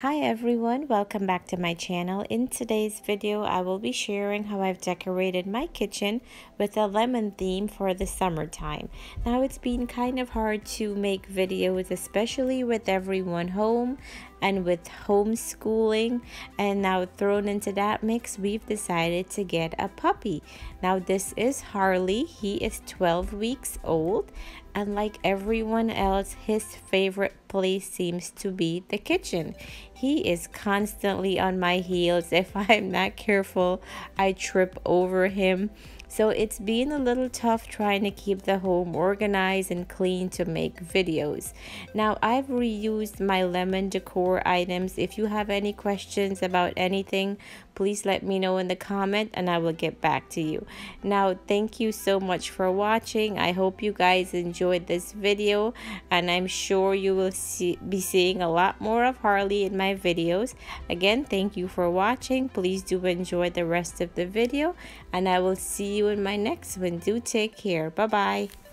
Hi everyone, welcome back to my channel. In today's video, I will be sharing how I've decorated my kitchen with a lemon theme for the summertime. Now it's been kind of hard to make videos, especially with everyone home and with homeschooling and now thrown into that mix we've decided to get a puppy now this is harley he is 12 weeks old and like everyone else his favorite place seems to be the kitchen he is constantly on my heels if i'm not careful i trip over him so it's been a little tough trying to keep the home organized and clean to make videos. Now I've reused my lemon decor items. If you have any questions about anything, please let me know in the comment and I will get back to you. Now, thank you so much for watching. I hope you guys enjoyed this video and I'm sure you will see, be seeing a lot more of Harley in my videos. Again, thank you for watching. Please do enjoy the rest of the video and I will see you in my next one. Do take care. Bye-bye.